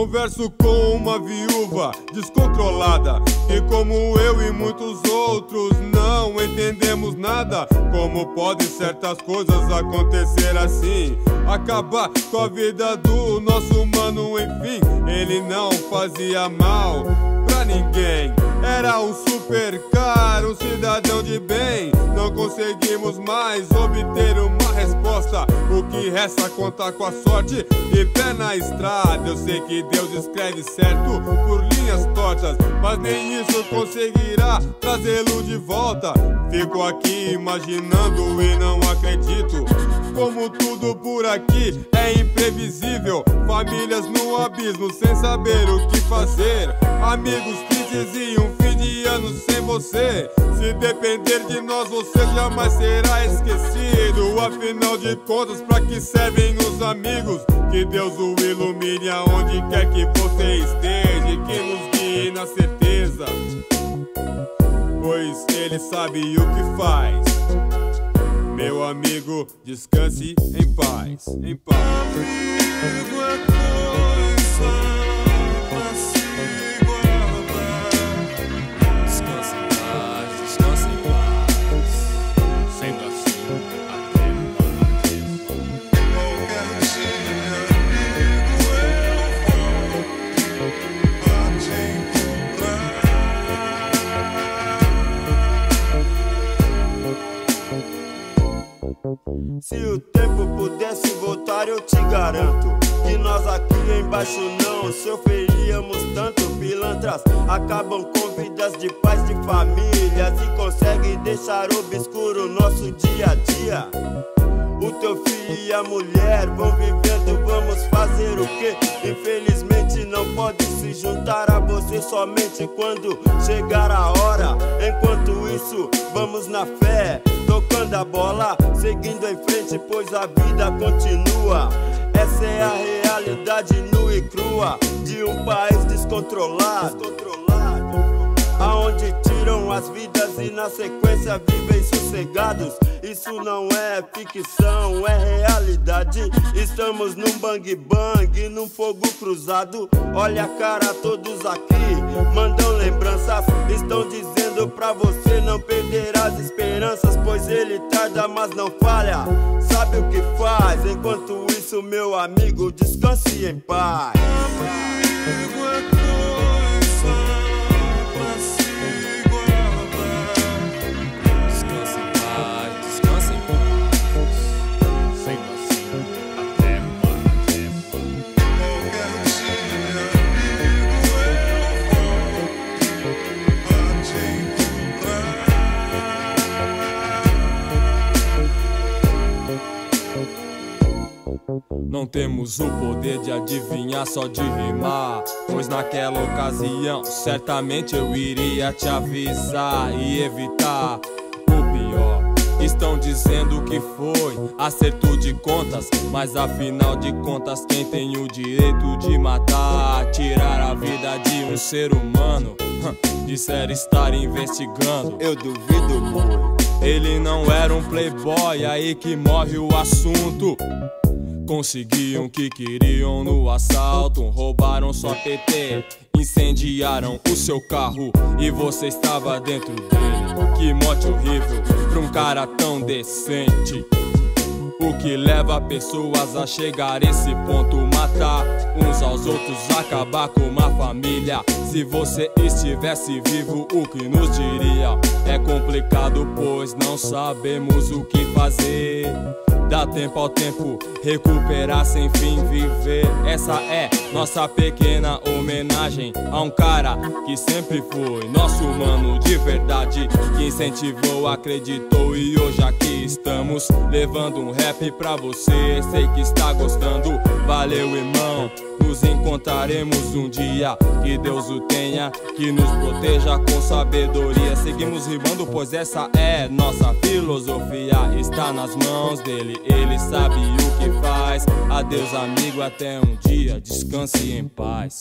Converso com uma viúva descontrolada. E como eu e muitos outros não entendemos nada. Como podem certas coisas acontecer assim? Acabar com a vida do nosso humano, enfim. Ele não fazia mal pra ninguém. Era um super cara, um cidadão de bem. Não conseguimos mais obter uma resposta. O que resta contar com a sorte e pé na estrada. Eu sei que Deus escreve certo por linhas tortas, mas nem isso conseguirá trazê-lo de volta. Fico aqui imaginando e não acredito. Como tudo por aqui é imprevisível. Famílias no abismo sem saber o que fazer. Amigos tristes e um fim de ano sem você. Se depender de nós, você jamais será esquecido. Afinal de contas, pra que servem os amigos? Que Deus o ilumine aonde quer que você esteja. Que nos guie na certeza. Pois Ele sabe o que faz. Meu amigo, descanse em paz, em paz. Se o tempo pudesse voltar, eu te garanto que nós aqui embaixo não sofreríamos tanto. Pilantras acabam com vidas de pais de famílias e conseguem deixar obscuro nosso dia a dia. O teu filho e a mulher vão vivendo, vamos fazer o que? Infelizmente não pode se juntar a você somente quando chegar a hora. Enquanto isso, vamos na fé, tocando a bola, seguindo em frente, pois a vida continua. Essa é a realidade nua e crua de um país descontrolado. descontrolado aonde as vidas e na sequência vivem sossegados. Isso não é ficção, é realidade. Estamos num bang bang, num fogo cruzado. Olha a cara, todos aqui mandam lembranças. Estão dizendo pra você não perder as esperanças, pois ele tarda, mas não falha. Sabe o que faz? Enquanto isso, meu amigo, descanse em paz. Temos o poder de adivinhar, só de rimar. Pois naquela ocasião, certamente eu iria te avisar e evitar o pior. Estão dizendo que foi acerto de contas, mas afinal de contas, quem tem o direito de matar, tirar a vida de um ser humano? Disser estar investigando. Eu duvido muito. Ele não era um playboy, aí que morre o assunto. Conseguiam o que queriam no assalto, roubaram sua PT, incendiaram o seu carro e você estava dentro dele. Que morte horrível pra um cara tão decente. O que leva pessoas a chegar esse ponto, matar uns aos outros, acabar com uma família. Se você estivesse vivo, o que nos diria? É complicado, pois não sabemos o que fazer. Dá tempo ao tempo, recuperar sem fim viver. Essa é nossa pequena homenagem a um cara que sempre foi nosso mano de verdade. Que incentivou, acreditou e hoje aqui estamos levando um rap pra você. Sei que está gostando, valeu irmão. Nos encontraremos um dia, que Deus o tenha, que nos proteja com sabedoria. Seguimos rimando, pois essa é nossa filosofia. Está nas mãos dele, ele sabe o que faz. Adeus, amigo, até um dia, descanse em paz.